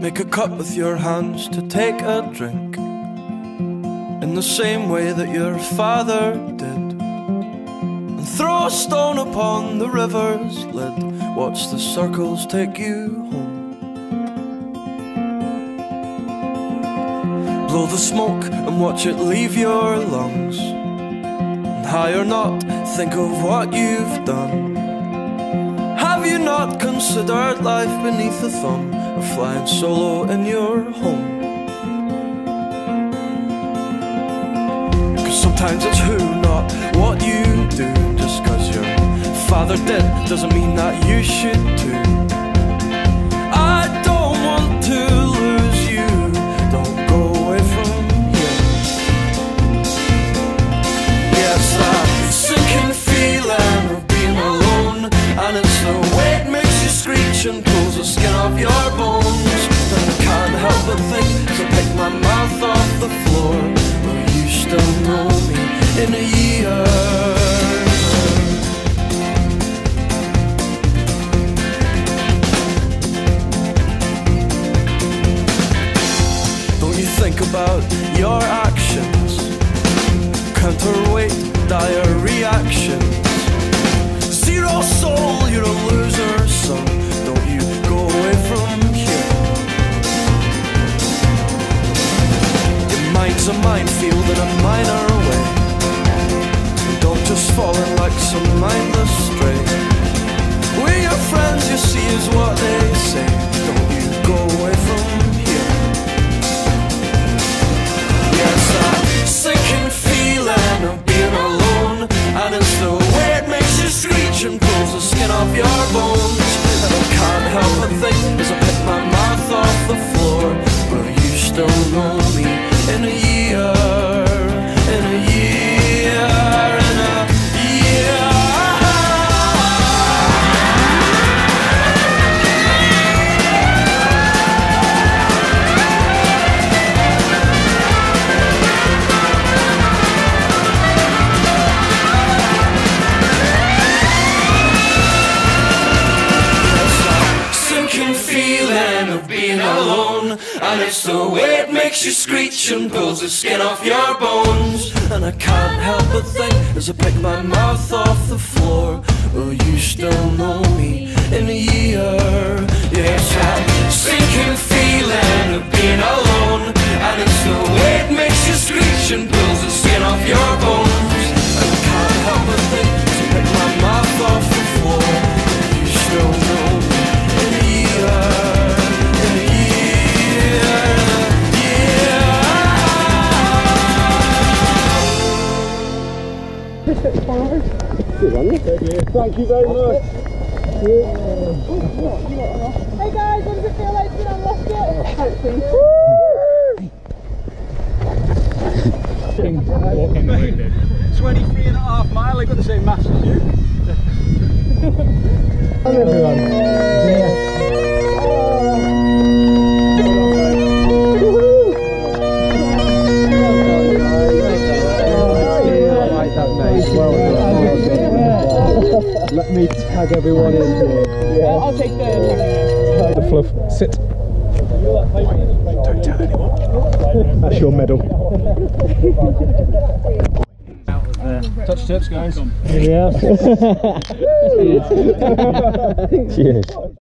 Make a cup with your hands to take a drink in the same way that your father did. And throw a stone upon the river's lid. Watch the circles take you home. Blow the smoke and watch it leave your lungs. And high or not, think of what you've done. Have you not considered life beneath the thumb flying solo in your home? Cause sometimes it's who, not what you do. Just cause your father did doesn't mean that you should too. I don't want to lose you. Don't go away from here. Yes, feeling being alone. And it's the makes you screech and pulls the skin off your about your actions? Counterweight dire reactions. Zero soul, you're a loser, son. Don't you go away from here. Your mind's a minefield in a minor way. Don't just fall in like some mindless stray. We're your friends, you see, is what of being alone. And it's the way it makes you screech and pulls the skin off your bones. And I can't help but think as I pick my mouth off the floor. Will you still know me in a year? Yes, that sinking Thank you very much. Hey guys, what does it feel like to be on Lost Walking wounded. 23 and a half mile, they've got the same mass as you. Me everyone in here. I'll take the The fluff. Sit. Don't tell anyone. That's your medal. Touch tips, guys. Here we are. Cheers.